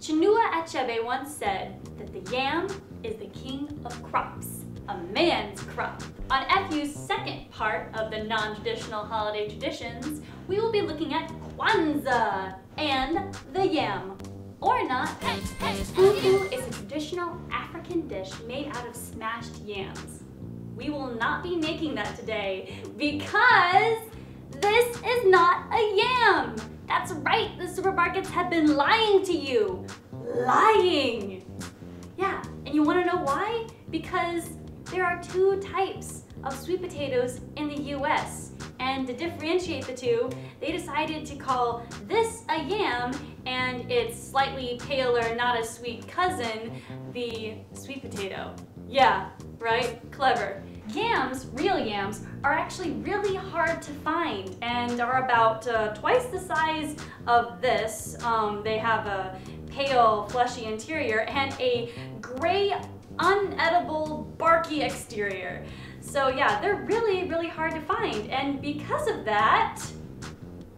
Chinua Achebe once said that the yam is the king of crops, a man's crop. On FU's second part of the non-traditional holiday traditions, we will be looking at Kwanzaa and the yam. Or not. Fufu is a traditional African dish made out of smashed yams. We will not be making that today because this is not a yam. That's right, the supermarkets have been lying to you. Lying. Yeah, and you wanna know why? Because there are two types of sweet potatoes in the US. And to differentiate the two, they decided to call this a yam and its slightly paler, not as sweet cousin, the sweet potato. Yeah, right? Clever. Yams, real yams, are actually really hard to find and are about uh, twice the size of this. Um, they have a pale, fleshy interior and a gray, unedible, barky exterior. So yeah, they're really, really hard to find. And because of that,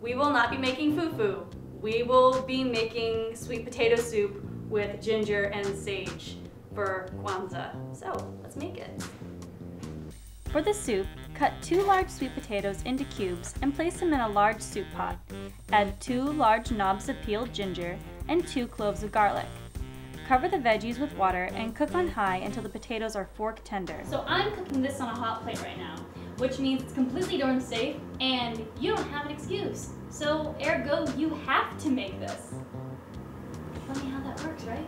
we will not be making fufu. We will be making sweet potato soup with ginger and sage for Kwanzaa. So let's make it. For the soup, cut two large sweet potatoes into cubes and place them in a large soup pot. Add two large knobs of peeled ginger and two cloves of garlic. Cover the veggies with water and cook on high until the potatoes are fork tender. So I'm cooking this on a hot plate right now, which means it's completely dorm safe and you don't have an excuse. So ergo, you have to make this. Funny how that works, right?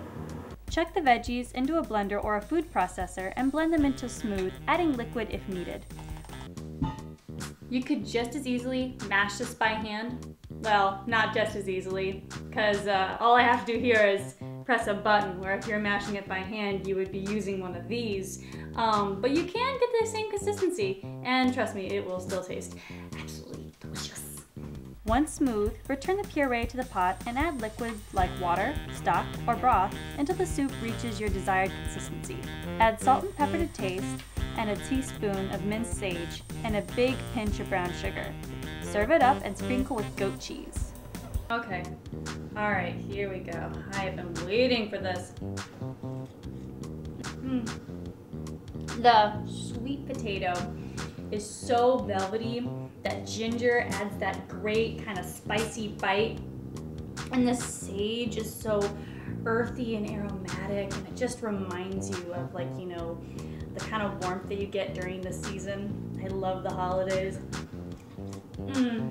Chuck the veggies into a blender or a food processor and blend them until smooth, adding liquid if needed. You could just as easily mash this by hand. Well, not just as easily, because uh, all I have to do here is press a button, where if you're mashing it by hand, you would be using one of these. Um, but you can get the same consistency, and trust me, it will still taste. Once smooth, return the puree to the pot and add liquids like water, stock, or broth until the soup reaches your desired consistency. Add salt and pepper to taste and a teaspoon of minced sage and a big pinch of brown sugar. Serve it up and sprinkle with goat cheese. Okay, all right, here we go. I have been waiting for this. Mm. The sweet potato is so velvety. That ginger adds that great kind of spicy bite. And the sage is so earthy and aromatic and it just reminds you of like, you know, the kind of warmth that you get during the season. I love the holidays. Mmm.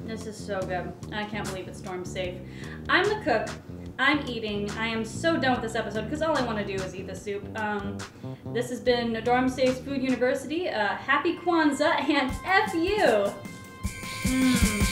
This is so good. I can't believe it's dorm safe. I'm the cook. I'm eating. I am so done with this episode because all I want to do is eat the soup. Um, this has been Dorm Safe's Food University. Uh, happy Kwanzaa and F you! Mm.